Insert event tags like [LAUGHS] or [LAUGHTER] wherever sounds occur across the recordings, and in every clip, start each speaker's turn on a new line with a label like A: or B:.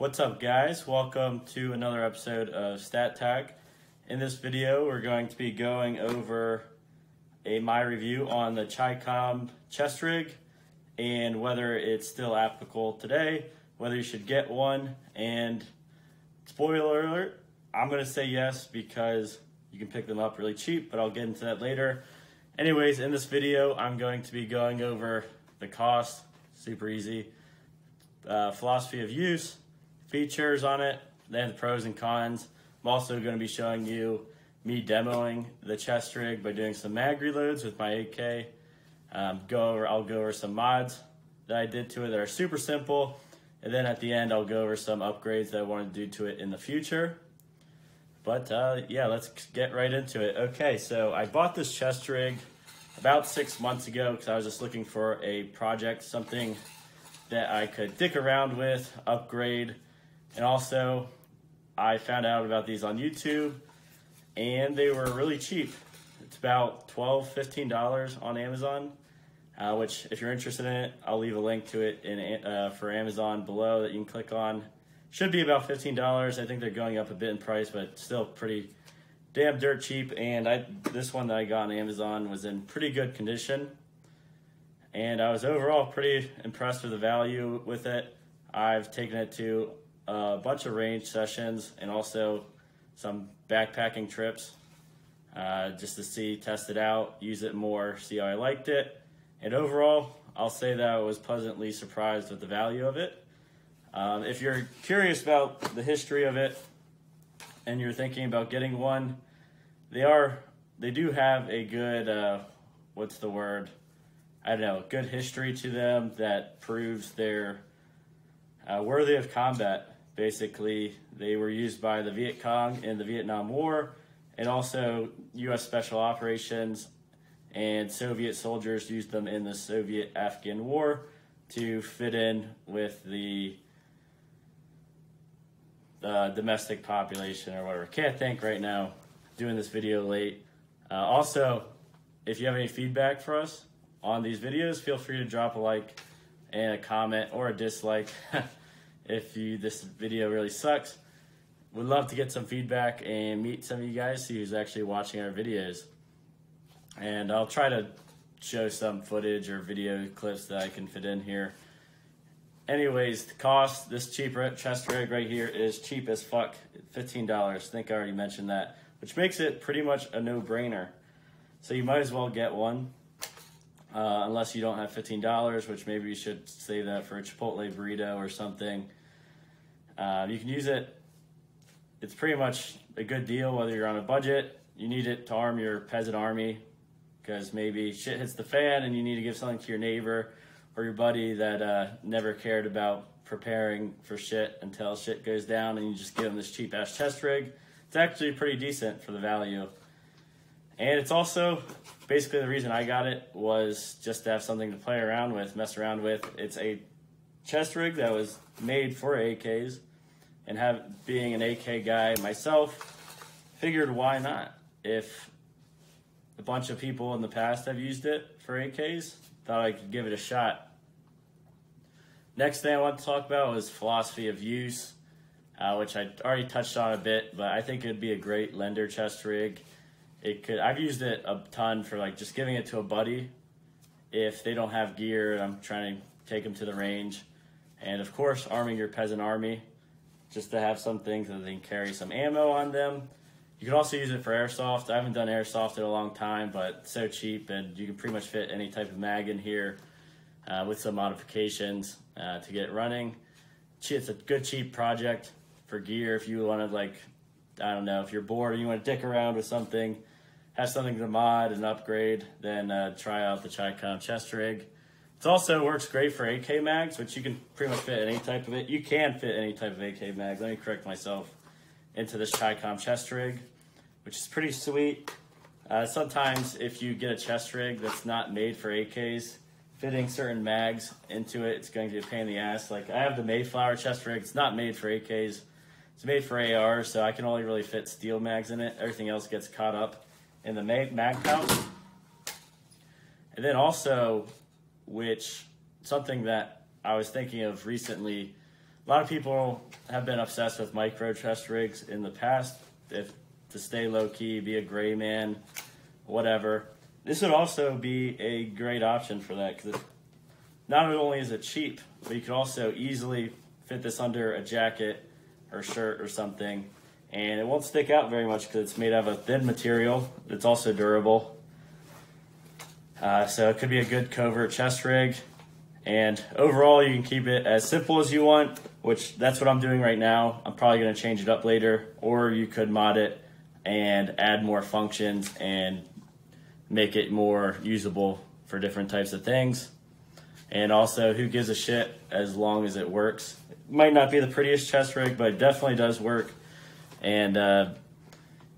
A: What's up guys? Welcome to another episode of StatTAC. In this video, we're going to be going over a my review on the Chicom chest rig and whether it's still applicable today, whether you should get one, and spoiler alert, I'm gonna say yes because you can pick them up really cheap, but I'll get into that later. Anyways, in this video, I'm going to be going over the cost, super easy, uh, philosophy of use, features on it, then the pros and cons. I'm also going to be showing you me demoing the chest rig by doing some mag reloads with my AK. Um, go over, I'll go over some mods that I did to it that are super simple, and then at the end I'll go over some upgrades that I want to do to it in the future. But uh, yeah, let's get right into it. Okay, so I bought this chest rig about six months ago because I was just looking for a project, something that I could dick around with, upgrade, and also I found out about these on YouTube and they were really cheap. It's about $12, $15 on Amazon, uh, which if you're interested in it, I'll leave a link to it in uh, for Amazon below that you can click on. Should be about $15. I think they're going up a bit in price, but still pretty damn dirt cheap. And I this one that I got on Amazon was in pretty good condition. And I was overall pretty impressed with the value with it. I've taken it to a bunch of range sessions and also some backpacking trips uh, just to see, test it out, use it more, see how I liked it. And overall, I'll say that I was pleasantly surprised with the value of it. Um, if you're curious about the history of it and you're thinking about getting one, they are they do have a good uh, what's the word? I don't know, good history to them that proves they're uh, worthy of combat. Basically, they were used by the Viet Cong in the Vietnam War, and also U.S. Special Operations and Soviet soldiers used them in the Soviet Afghan War to fit in with the uh, domestic population or whatever. Can't think right now. Doing this video late. Uh, also, if you have any feedback for us on these videos, feel free to drop a like and a comment or a dislike [LAUGHS] if you this video really sucks. Would love to get some feedback and meet some of you guys who's actually watching our videos. And I'll try to show some footage or video clips that I can fit in here anyways, the cost, this cheap chest rig right here is cheap as fuck, $15. I think I already mentioned that, which makes it pretty much a no-brainer. So you might as well get one, uh, unless you don't have $15, which maybe you should save that for a Chipotle burrito or something. Uh, you can use it. It's pretty much a good deal whether you're on a budget. You need it to arm your peasant army because maybe shit hits the fan and you need to give something to your neighbor or your buddy that uh, never cared about preparing for shit until shit goes down and you just give them this cheap ass chest rig. It's actually pretty decent for the value. And it's also basically the reason I got it was just to have something to play around with, mess around with. It's a chest rig that was made for AKs and have being an AK guy myself, figured why not? If a bunch of people in the past have used it for AKs, thought I could give it a shot. Next thing I want to talk about was philosophy of use, uh, which I already touched on a bit, but I think it'd be a great lender chest rig. It could. I've used it a ton for like just giving it to a buddy if they don't have gear. I'm trying to take them to the range, and of course, arming your peasant army just to have some things that they can carry some ammo on them. You can also use it for airsoft. I haven't done airsoft in a long time, but so cheap, and you can pretty much fit any type of mag in here uh, with some modifications uh, to get it running. It's a good cheap project for gear if you want to like, I don't know, if you're bored and you want to dick around with something, have something to mod and upgrade, then uh, try out the Chicom chest rig. It also works great for AK mags, which you can pretty much fit any type of it. You can fit any type of AK mag. Let me correct myself into this Chicom chest rig, which is pretty sweet. Uh, sometimes if you get a chest rig that's not made for AKs, fitting certain mags into it, it's going to be a pain in the ass. Like I have the Mayflower chest rig. It's not made for AKs. It's made for AR, so I can only really fit steel mags in it. Everything else gets caught up in the mag pouch. And then also, which something that I was thinking of recently a lot of people have been obsessed with micro chest rigs in the past. If to stay low key, be a gray man, whatever. This would also be a great option for that because not only is it cheap, but you could also easily fit this under a jacket or shirt or something, and it won't stick out very much because it's made out of a thin material. It's also durable. Uh, so it could be a good covert chest rig. And overall, you can keep it as simple as you want, which that's what I'm doing right now. I'm probably going to change it up later, or you could mod it and add more functions and make it more usable for different types of things. And also, who gives a shit as long as it works? Might not be the prettiest chest rig, but it definitely does work. And uh,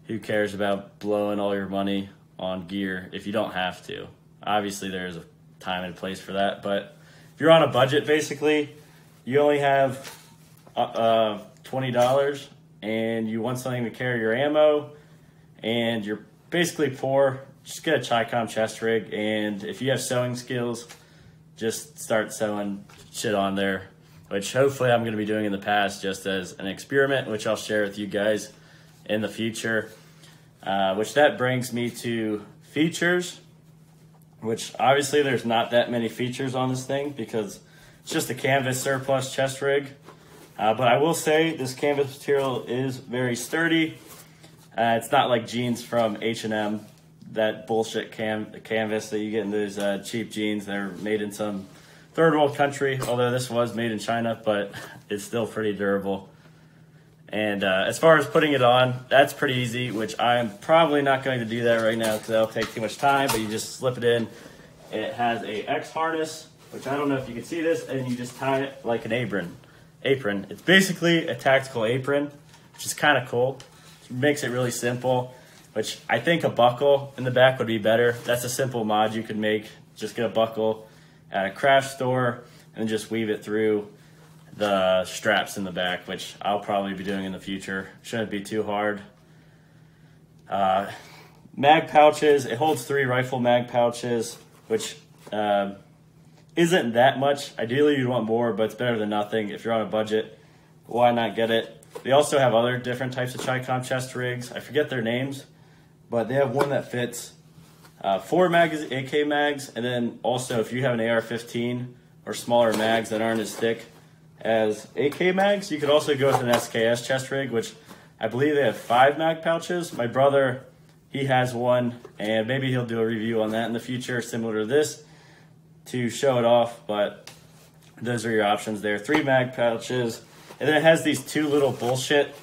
A: who cares about blowing all your money on gear if you don't have to? Obviously, there's a time and place for that, but if you're on a budget, basically, you only have uh, uh, twenty dollars, and you want something to carry your ammo, and you're basically poor. Just get a Chicom chest rig, and if you have sewing skills, just start sewing shit on there. Which hopefully I'm going to be doing in the past, just as an experiment, which I'll share with you guys in the future. Uh, which that brings me to features which obviously there's not that many features on this thing because it's just a canvas surplus chest rig. Uh, but I will say this canvas material is very sturdy. Uh, it's not like jeans from H&M, that bullshit cam canvas that you get in those uh, cheap jeans. They're made in some third world country, although this was made in China, but it's still pretty durable. And uh, as far as putting it on, that's pretty easy, which I'm probably not going to do that right now because that'll take too much time, but you just slip it in. It has a X harness, which I don't know if you can see this, and you just tie it like an apron. Apron. It's basically a tactical apron, which is kind of cool. It makes it really simple, which I think a buckle in the back would be better. That's a simple mod you could make. Just get a buckle at a craft store and just weave it through the straps in the back, which I'll probably be doing in the future. Shouldn't be too hard. Uh, mag pouches, it holds three rifle mag pouches, which uh, isn't that much. Ideally, you'd want more, but it's better than nothing. If you're on a budget, why not get it? They also have other different types of Chicom chest rigs. I forget their names, but they have one that fits uh, four mags, AK mags, and then also if you have an AR-15 or smaller mags that aren't as thick, as AK mags. You could also go with an SKS chest rig, which I believe they have five mag pouches. My brother, he has one, and maybe he'll do a review on that in the future, similar to this, to show it off. But those are your options there. Three mag pouches, and then it has these two little bullshit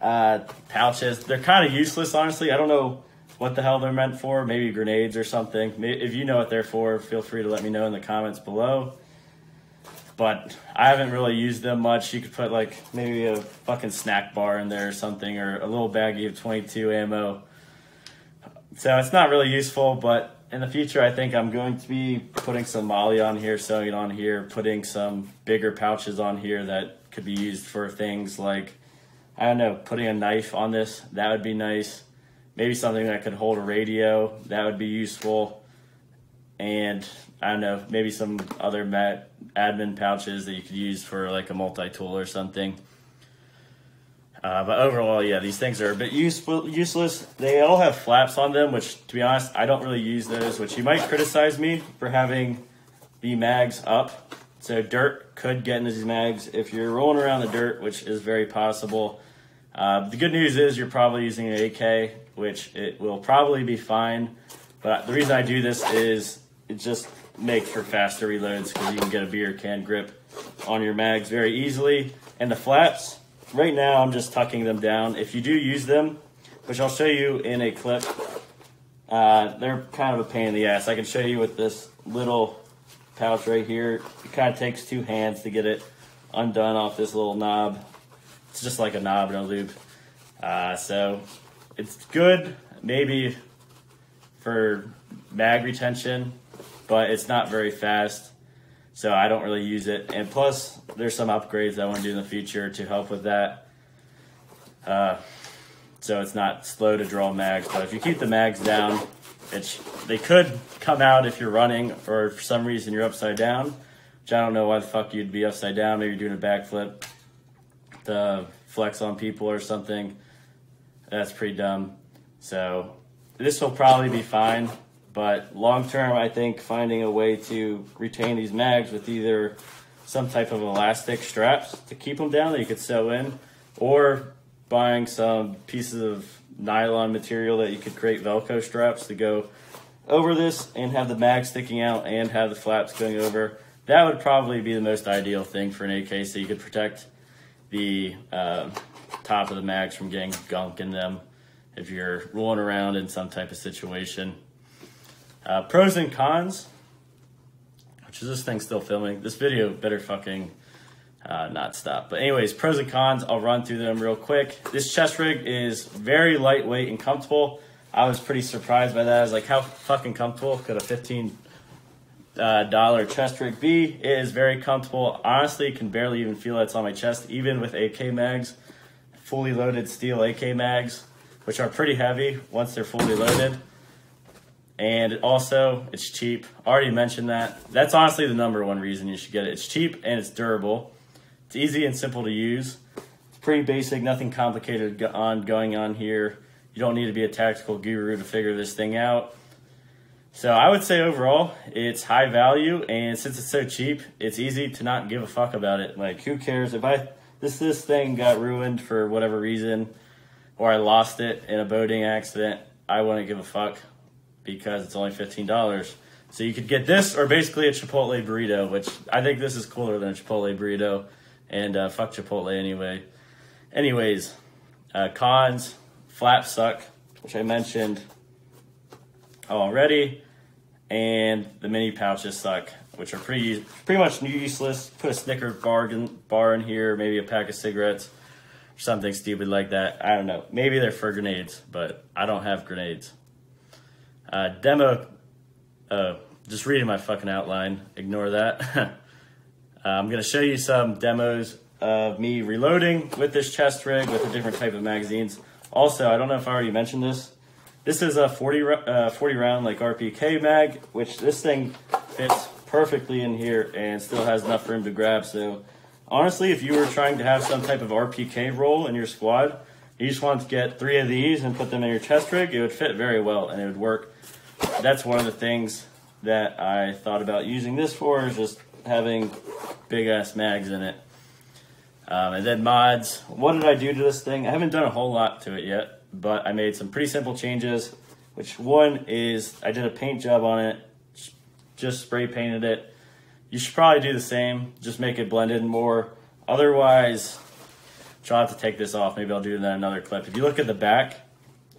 A: uh, pouches. They're kind of useless, honestly. I don't know what the hell they're meant for. Maybe grenades or something. If you know what they're for, feel free to let me know in the comments below but I haven't really used them much. You could put like maybe a fucking snack bar in there or something, or a little baggie of 22 ammo. So it's not really useful, but in the future, I think I'm going to be putting some MOLLE on here, sewing it on here, putting some bigger pouches on here that could be used for things like, I don't know, putting a knife on this. That would be nice. Maybe something that could hold a radio. That would be useful. And I don't know, maybe some other mat admin pouches that you could use for like a multi-tool or something. Uh, but overall, yeah, these things are a bit useful, useless. They all have flaps on them, which, to be honest, I don't really use those. Which you might criticize me for having the mags up. So dirt could get into these mags if you're rolling around the dirt, which is very possible. Uh, the good news is you're probably using an AK, which it will probably be fine. But the reason I do this is it just makes for faster reloads because you can get a beer can grip on your mags very easily. And the flaps, right now I'm just tucking them down. If you do use them, which I'll show you in a clip, uh, they're kind of a pain in the ass. I can show you with this little pouch right here. It kind of takes two hands to get it undone off this little knob. It's just like a knob, in a loop. Uh, so it's good, maybe for mag retention, but it's not very fast. So I don't really use it. And plus, there's some upgrades I want to do in the future to help with that. Uh, so it's not slow to draw mags. But if you keep the mags down, it's they could come out if you're running or for some reason you're upside down. Which I don't know why the fuck you'd be upside down. Maybe you're doing a backflip. to flex on people or something. That's pretty dumb. So this will probably be fine, but long term, I think finding a way to retain these mags with either some type of elastic straps to keep them down that you could sew in, or buying some pieces of nylon material that you could create Velcro straps to go over this and have the mag sticking out and have the flaps going over. That would probably be the most ideal thing for an AK so you could protect the uh, top of the mags from getting gunk in them if you're rolling around in some type of situation. Uh, pros and cons, which is this thing still filming? This video better fucking uh, not stop. But anyways, pros and cons, I'll run through them real quick. This chest rig is very lightweight and comfortable. I was pretty surprised by that. I was like, how fucking comfortable could a 15 uh, dollar chest rig be? It is very comfortable. Honestly, can barely even feel it's on my chest, even with AK mags, fully loaded steel AK mags, which are pretty heavy once they're fully loaded. And also, it's cheap. I Already mentioned that. That's honestly the number one reason you should get it. It's cheap and it's durable. It's easy and simple to use. It's pretty basic, nothing complicated on going on here. You don't need to be a tactical guru to figure this thing out. So I would say overall, it's high value, and since it's so cheap, it's easy to not give a fuck about it. Like, who cares if I this this thing got ruined for whatever reason, or I lost it in a boating accident? I wouldn't give a fuck because it's only fifteen dollars. So you could get this or basically a Chipotle burrito, which I think this is cooler than a Chipotle burrito, and uh, fuck Chipotle anyway. Anyways, uh, cons flaps suck, which I mentioned already, and the mini pouches suck, which are pretty pretty much useless. Put a Snicker bar in, bar in here, maybe a pack of cigarettes, something stupid like that. I don't know. Maybe they're for grenades, but I don't have grenades. Uh, demo, uh, just reading my fucking outline. Ignore that. [LAUGHS] uh, I'm gonna show you some demos of me reloading with this chest rig with a different type of magazines. Also, I don't know if I already mentioned this. This is a 40, uh, 40 round like RPK mag, which this thing fits perfectly in here and still has enough room to grab. So honestly, if you were trying to have some type of RPK role in your squad, you just want to get three of these and put them in your chest rig, it would fit very well and it would work. That's one of the things that I thought about using this for is just having big ass mags in it. Um, and then mods. What did I do to this thing? I haven't done a whole lot to it yet, but I made some pretty simple changes. Which one is I did a paint job on it, just spray painted it. You should probably do the same, just make it blend in more. Otherwise, I'll to take this off. Maybe I'll do that another clip. If you look at the back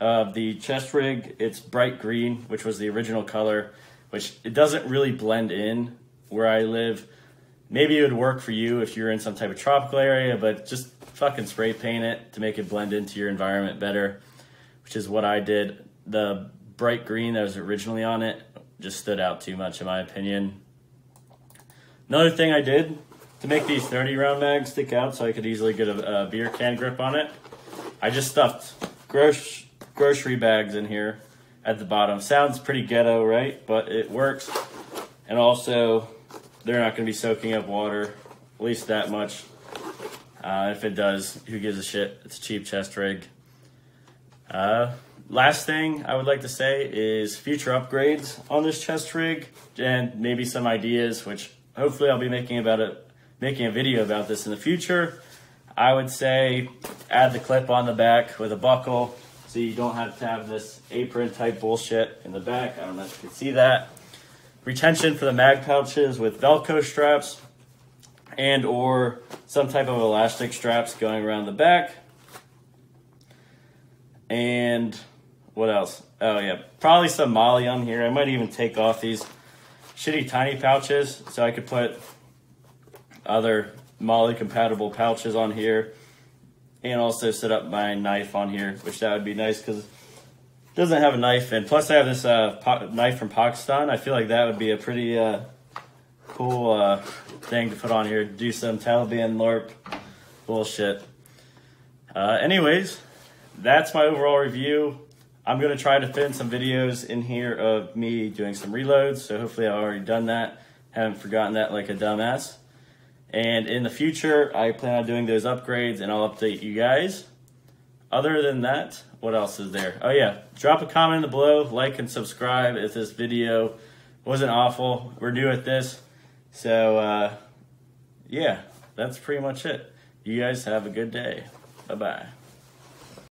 A: of the chest rig, it's bright green, which was the original color, which it doesn't really blend in where I live maybe it would work for you if you're in some type of tropical area, but just fucking spray paint it to make it blend into your environment better, which is what I did. The bright green that was originally on it just stood out too much in my opinion. Another thing I did to make these 30 round mags stick out so I could easily get a, a beer can grip on it, I just stuffed gross, grocery bags in here at the bottom. Sounds pretty ghetto, right? But it works. And also they're not going to be soaking up water, at least that much. Uh, if it does, who gives a shit? It's a cheap chest rig. Uh, last thing I would like to say is future upgrades on this chest rig and maybe some ideas, which hopefully I'll be making about it, making a video about this in the future. I would say add the clip on the back with a buckle so you don't have to have this apron type bullshit in the back. I don't know if you can see that retention for the mag pouches with Velcro straps and or some type of elastic straps going around the back. And what else? Oh yeah, probably some MOLLE on here. I might even take off these shitty tiny pouches so I could put other MOLLE compatible pouches on here and also set up my knife on here, which that would be nice because it doesn't have a knife, and plus I have this uh, knife from Pakistan. I feel like that would be a pretty uh, cool uh, thing to put on here. Do some Taliban LARP bullshit. Uh, anyways, that's my overall review. I'm going to try to fit in some videos in here of me doing some reloads, so hopefully I've already done that. Haven't forgotten that like a dumbass. And in the future, I plan on doing those upgrades and I'll update you guys. Other than that, what else is there? Oh, yeah. Drop a comment in the below, like and subscribe if this video wasn't awful. We're new at this. So, uh, yeah, that's pretty much it. You guys have a good day. Bye bye.